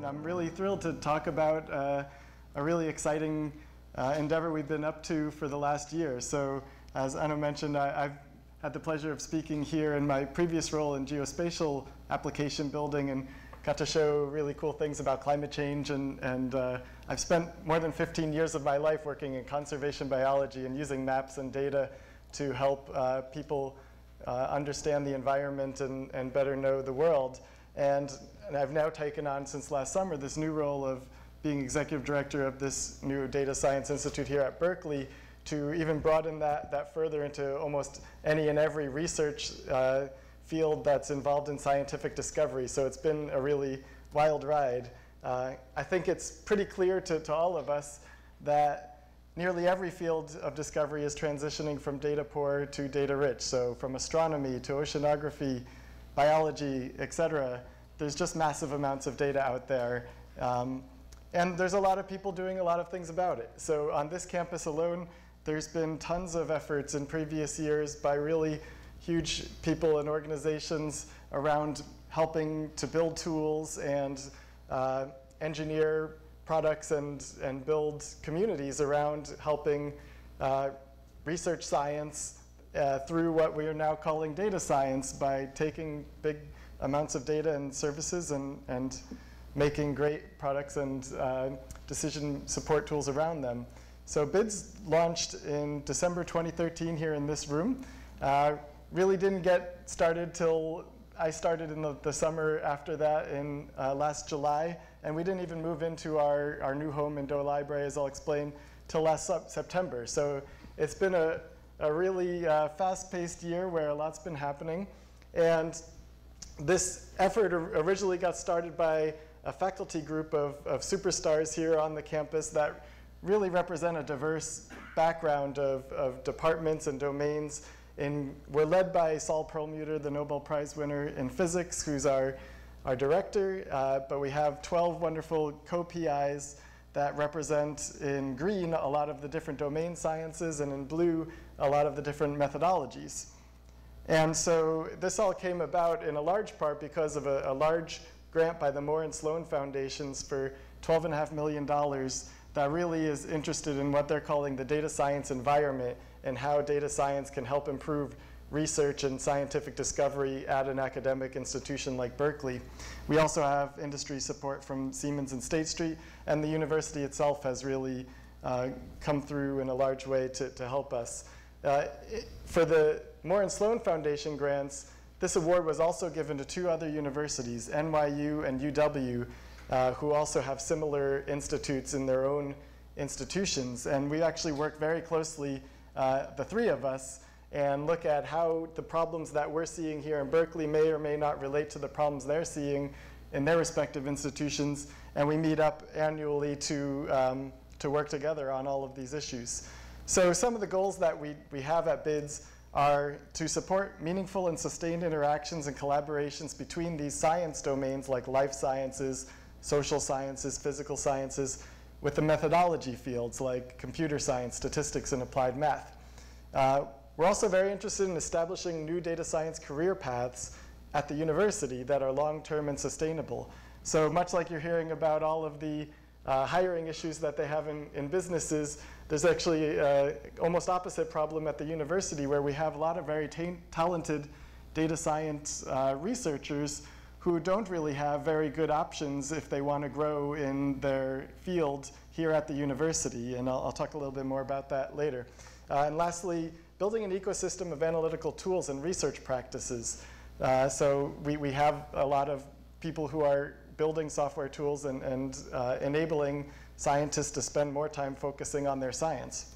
and I'm really thrilled to talk about uh, a really exciting uh, endeavor we've been up to for the last year. So, as Anna mentioned, I, have had the pleasure of speaking here in my previous role in geospatial application building and got to show really cool things about climate change. And, and uh, I've spent more than 15 years of my life working in conservation biology and using maps and data to help uh, people uh, understand the environment and, and better know the world. And, and I've now taken on, since last summer, this new role of being executive director of this new data science institute here at Berkeley to even broaden that, that further into almost any and every research uh, field that's involved in scientific discovery. So it's been a really wild ride. Uh, I think it's pretty clear to, to all of us that nearly every field of discovery is transitioning from data poor to data rich. So from astronomy to oceanography, biology, et cetera, there's just massive amounts of data out there. Um, and there's a lot of people doing a lot of things about it. So on this campus alone, there's been tons of efforts in previous years by really huge people and organizations around helping to build tools and uh, engineer products and, and build communities around helping uh, research science uh, through what we are now calling data science by taking big amounts of data and services and, and making great products and uh, decision support tools around them. So BIDS launched in December 2013 here in this room. Uh, really didn't get started till I started in the, the summer after that in uh, last July, and we didn't even move into our, our new home in Doe Library, as I'll explain, till last September. So it's been a, a really uh, fast-paced year where a lot's been happening. And this effort originally got started by a faculty group of, of superstars here on the campus that really represent a diverse background of, of departments and domains. And we're led by Saul Perlmutter, the Nobel Prize winner in physics, who's our, our director. Uh, but we have 12 wonderful co-PIs that represent in green a lot of the different domain sciences and in blue a lot of the different methodologies. And so this all came about in a large part because of a, a large grant by the Moore and Sloan Foundations for $12.5 million that really is interested in what they're calling the data science environment and how data science can help improve research and scientific discovery at an academic institution like Berkeley. We also have industry support from Siemens and State Street, and the university itself has really uh, come through in a large way to, to help us. Uh, for the Moore and Sloan Foundation grants, this award was also given to two other universities, NYU and UW, uh, who also have similar institutes in their own institutions. And we actually work very closely, uh, the three of us, and look at how the problems that we're seeing here in Berkeley may or may not relate to the problems they're seeing in their respective institutions. And we meet up annually to, um, to work together on all of these issues. So some of the goals that we, we have at BIDS are to support meaningful and sustained interactions and collaborations between these science domains like life sciences, social sciences, physical sciences, with the methodology fields like computer science, statistics, and applied math. Uh, we're also very interested in establishing new data science career paths at the university that are long-term and sustainable. So much like you're hearing about all of the uh, hiring issues that they have in, in businesses, there's actually uh, almost opposite problem at the university where we have a lot of very talented data science uh, researchers who don't really have very good options if they want to grow in their field here at the university. And I'll, I'll talk a little bit more about that later. Uh, and lastly, building an ecosystem of analytical tools and research practices. Uh, so we, we have a lot of people who are building software tools and, and uh, enabling scientists to spend more time focusing on their science.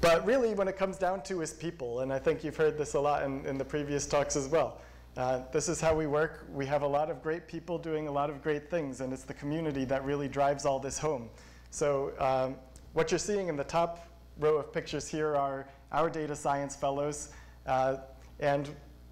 But really, when it comes down to is people, and I think you've heard this a lot in, in the previous talks as well. Uh, this is how we work. We have a lot of great people doing a lot of great things, and it's the community that really drives all this home. So um, what you're seeing in the top row of pictures here are our data science fellows, uh, and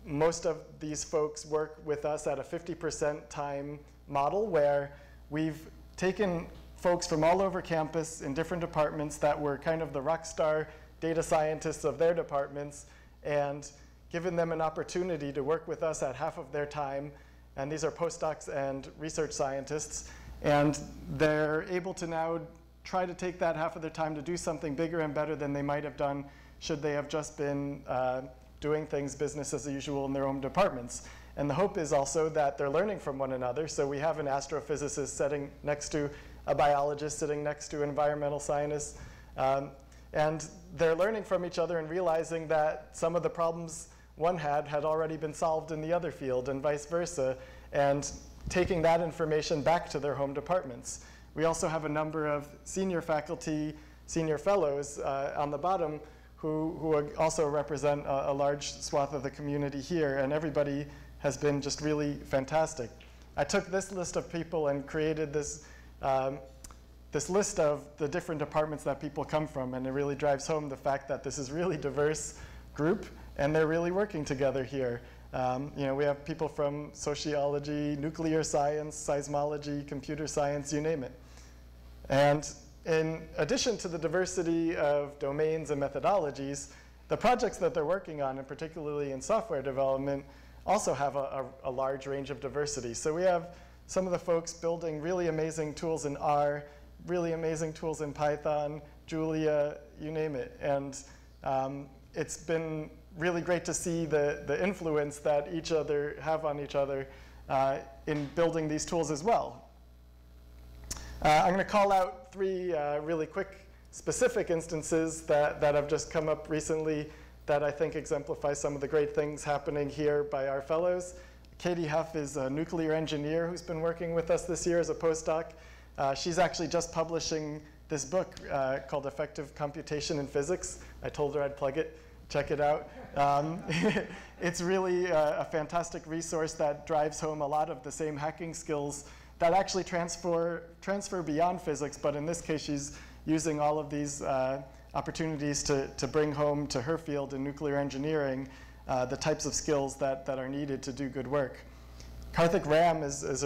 most of these folks work with us at a 50% time model where we've taken folks from all over campus in different departments that were kind of the rock star data scientists of their departments and given them an opportunity to work with us at half of their time And these are postdocs and research scientists. And they're able to now try to take that half of their time to do something bigger and better than they might have done should they have just been uh, doing things business as usual in their own departments. And the hope is also that they're learning from one another. So we have an astrophysicist sitting next to a biologist, sitting next to an environmental scientist. Um, and they're learning from each other and realizing that some of the problems one had had already been solved in the other field and vice versa, and taking that information back to their home departments. We also have a number of senior faculty, senior fellows uh, on the bottom who, who also represent a, a, large swath of the community here, and everybody has been just really fantastic. I took this list of people and created this, um, this list of the different departments that people come from, and it really drives home the fact that this is really diverse group, and they're really working together here. Um, you know, we have people from sociology, nuclear science, seismology, computer science, you name it. And in addition to the diversity of domains and methodologies, the projects that they're working on, and particularly in software development, also have a, a, a, large range of diversity. So we have some of the folks building really amazing tools in R, really amazing tools in Python, Julia, you name it. And um, it's been really great to see the, the influence that each other have on each other uh, in building these tools as well. Uh, I'm going to call out three uh, really quick specific instances that, that have just come up recently that I think exemplify some of the great things happening here by our fellows. Katie Huff is a nuclear engineer who's been working with us this year as a postdoc. Uh, she's actually just publishing this book uh, called Effective Computation in Physics. I told her I'd plug it. Check it out. Um, it's really a, a, fantastic resource that drives home a lot of the same hacking skills that actually transfer, transfer beyond physics, but in this case, she's using all of these uh, opportunities to, to bring home to her field in nuclear engineering uh, the types of skills that, that are needed to do good work. Karthik Ram has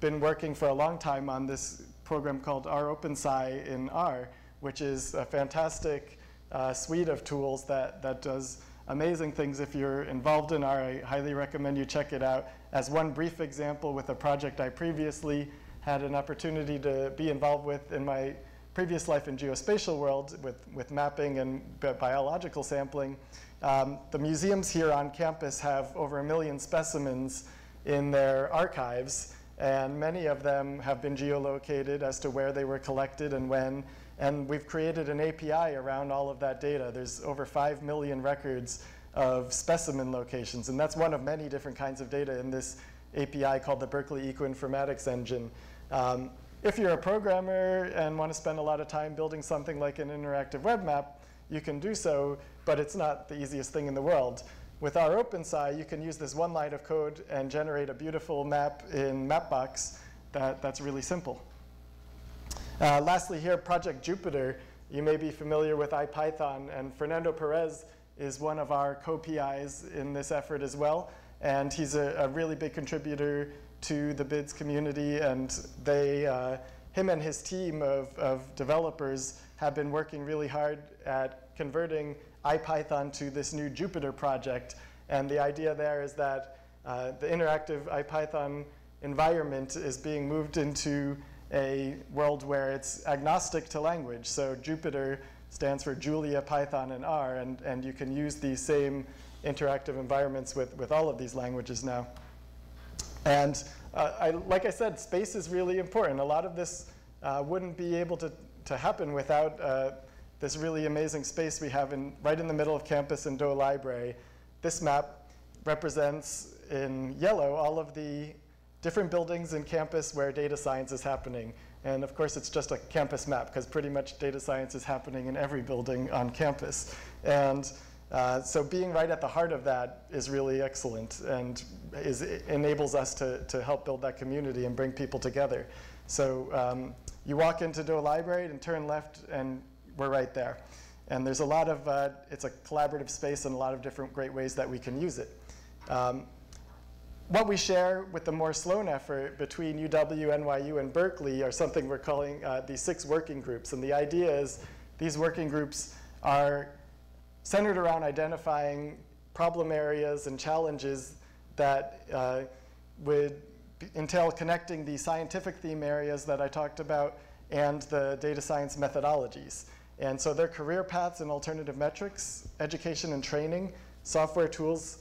been working for a long time on this program called rOpenSci in R, which is a fantastic uh, suite of tools that, that does amazing things if you're involved in R. I highly recommend you check it out. As one brief example with a project I previously had an opportunity to be involved with in my previous life in geospatial world with, with mapping and bi biological sampling. Um, the museums here on campus have over a million specimens in their archives, and many of them have been geolocated as to where they were collected and when. And we've created an API around all of that data. There's over 5 million records of specimen locations, and that's one of many different kinds of data in this API called the Berkeley Ecoinformatics Engine. Um, if you're a programmer and want to spend a lot of time building something like an interactive web map, you can do so, but it's not the easiest thing in the world. With rOpenSci, you can use this one line of code and generate a beautiful map in Mapbox that, that's really simple. Uh, lastly here, Project Jupyter. You may be familiar with IPython, and Fernando Perez is one of our co-PIs in this effort as well. And he's a, a really big contributor to the BIDS community, and they, uh, him and his team of, of developers have been working really hard at converting IPython to this new Jupiter project. And the idea there is that uh, the interactive IPython environment is being moved into a world where it's agnostic to language. So Jupyter stands for Julia, Python, and R, and, and you can use these same interactive environments with, with all of these languages now. And uh, I, like I said, space is really important. A lot of this uh, wouldn't be able to, to happen without uh, this really amazing space we have in, right in the middle of campus in Doe Library. This map represents in yellow all of the different buildings in campus where data science is happening. And of course, it's just a campus map because pretty much data science is happening in every building on campus. And uh, so being right at the heart of that is really excellent and is, enables us to, to help build that community and bring people together. So um, you walk into Doe Library and turn left and we're right there. And there's a lot of, uh, it's a collaborative space and a lot of different great ways that we can use it. Um, what we share with the Moore Sloan effort between UW, NYU, and Berkeley are something we're calling uh, the six working groups. And the idea is these working groups are centered around identifying problem areas and challenges that uh, would entail connecting the scientific theme areas that I talked about and the data science methodologies. And so their career paths and alternative metrics, education and training, software tools,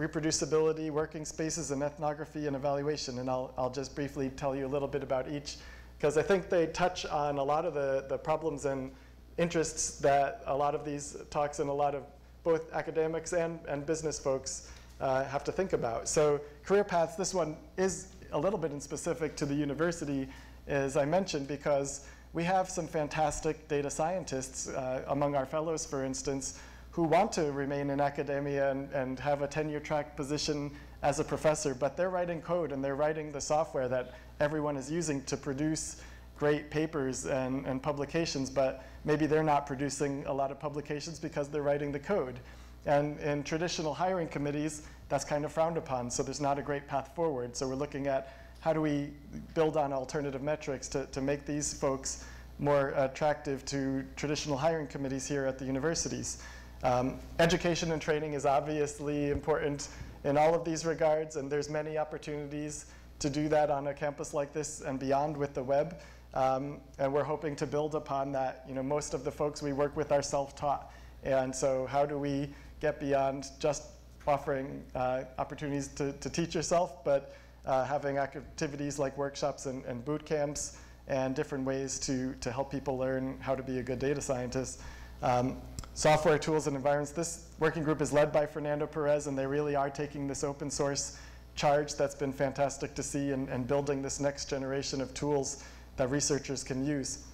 reproducibility, working spaces, and ethnography and evaluation. And I'll, I'll just briefly tell you a little bit about each, because I think they touch on a lot of the, the problems and interests that a lot of these talks and a lot of both academics and, and business folks uh, have to think about. So career paths, this one is a little bit in specific to the university, as I mentioned, because we have some fantastic data scientists uh, among our fellows, for instance, who want to remain in academia and, and have a tenure track position as a professor, but they're writing code and they're writing the software that everyone is using to produce great papers and, and publications, but maybe they're not producing a lot of publications because they're writing the code. And in traditional hiring committees, that's kind of frowned upon, so there's not a great path forward. So we're looking at how do we build on alternative metrics to, to make these folks more attractive to traditional hiring committees here at the universities. Um, education and training is obviously important in all of these regards, and there's many opportunities to do that on a campus like this and beyond with the web. Um, and we're hoping to build upon that. You know, most of the folks we work with are self-taught. And so how do we get beyond just offering uh, opportunities to, to teach yourself, but uh, having activities like workshops and, and, boot camps and different ways to, to help people learn how to be a good data scientist. Um, software tools and environments. This working group is led by Fernando Perez, and they really are taking this open source charge that's been fantastic to see and, and building this next generation of tools that researchers can use.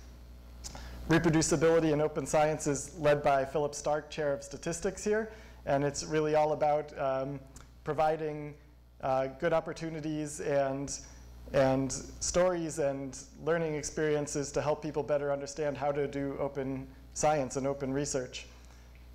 Reproducibility in open science is led by Philip Stark, chair of statistics here, and it's really all about um, providing uh, good opportunities and, and stories and learning experiences to help people better understand how to do open science and open research.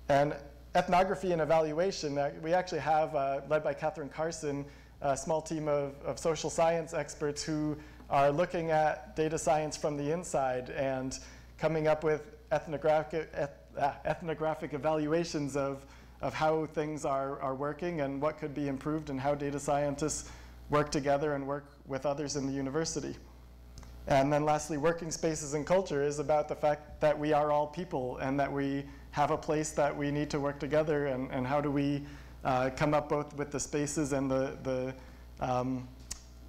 And ethnography and evaluation, uh, we actually have, uh, led by Cathryn Carson, a small team of, of social science experts who are looking at data science from the inside and coming up with ethnographic, eth, uh, ethnographic evaluations of of how things are, are working and what could be improved and how data scientists work together and work with others in the university. And then lastly, working spaces and culture is about the fact that we are all people and that we have a place that we need to work together and, and how do we uh, come up both with the spaces and the, the um,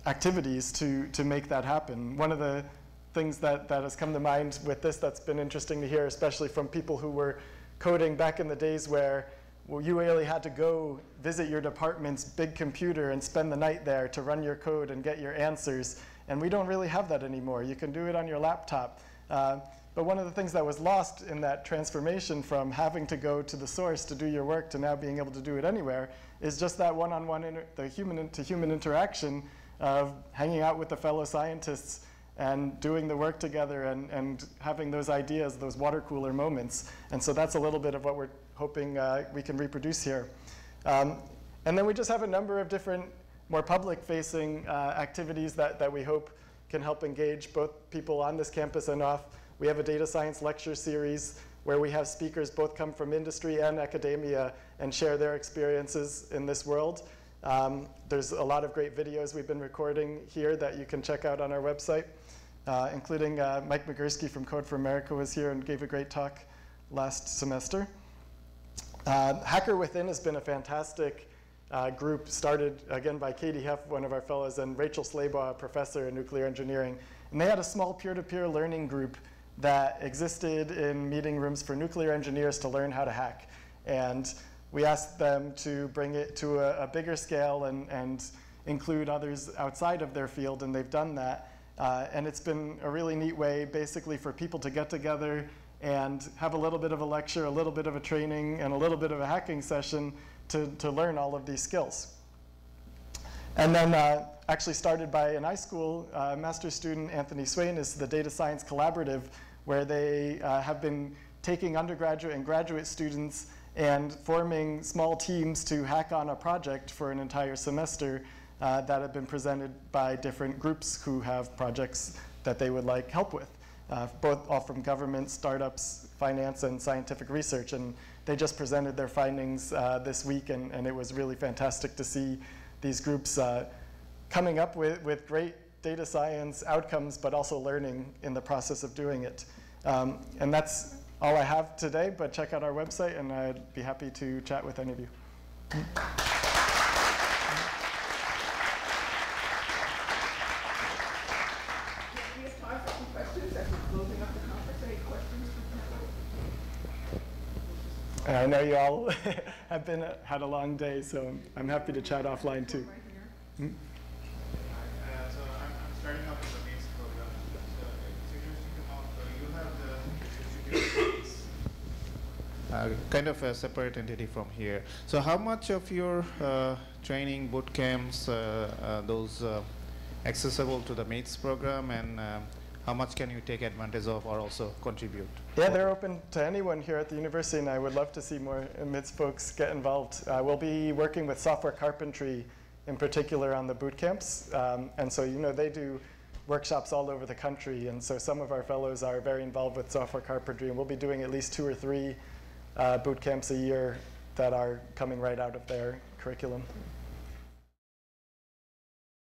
activities to, to make that happen. One of the things that, that has come to mind with this that's been interesting to hear, especially from people who were coding back in the days where well, you really had to go visit your department's big computer and spend the night there to run your code and get your answers. And we don't really have that anymore. You can do it on your laptop. Uh, but one of the things that was lost in that transformation from having to go to the source to do your work to now being able to do it anywhere is just that one-on-one, -on -one the human-to-human -human interaction of hanging out with the fellow scientists and doing the work together and, and having those ideas, those water cooler moments. And so that's a little bit of what we're hoping uh, we can reproduce here. Um, and then we just have a number of different more public-facing uh, activities that, that we hope can help engage both people on this campus and off. We have a data science lecture series where we have speakers both come from industry and academia and share their experiences in this world. Um, there's a lot of great videos we've been recording here that you can check out on our website, uh, including uh, Mike Migurski from Code for America was here and gave a great talk last semester. Uh, Hacker Within has been a fantastic uh, group started, again, by Katie Huff, one of our fellows, and Rachel Slaybaugh, a professor in nuclear engineering. And they had a small peer-to-peer -peer learning group that existed in meeting rooms for nuclear engineers to learn how to hack. And we asked them to bring it to a, a bigger scale and, and include others outside of their field, and they've done that. Uh, and it's been a really neat way, basically, for people to get together and have a little bit of a lecture, a little bit of a training, and a little bit of a hacking session to, to learn all of these skills. And then uh, actually started by an iSchool uh, master's student, Anthony Suen, is the Data Science Collaborative, where they uh, have been taking undergraduate and graduate students and forming small teams to hack on a project for an entire semester uh, that have been presented by different groups who have projects that they would like help with uh, both all from government, startups, finance, and scientific research. And they just presented their findings uh, this week, and, and, it was really fantastic to see these groups uh, coming up with, with great data science outcomes, but also learning in the process of doing it. Um, and that's all I have today, but check out our website, and I'd be happy to chat with any of you. We have time for some questions as we're closing up the conference. Any questions from the And I know you all have been had a long day, so I'm happy to chat offline too. right? Uh, so I'm, I'm starting off with the MATES program. So it's interesting to know, uh, you have the distributed MATES, uh, kind of a separate entity from here. So how much of your uh, training boot camps, uh, uh, those uh, accessible to the MATES program and um, how much can you take advantage of or also contribute? Yeah, they're open to anyone here at the university, and I would love to see more MIDS folks get involved. Uh, we'll be working with software carpentry in particular on the boot camps. Um, and so, you know, they do workshops all over the country. And so some of our fellows are very involved with software carpentry, and we'll be doing at least two or three uh, boot camps a year that are coming right out of their curriculum.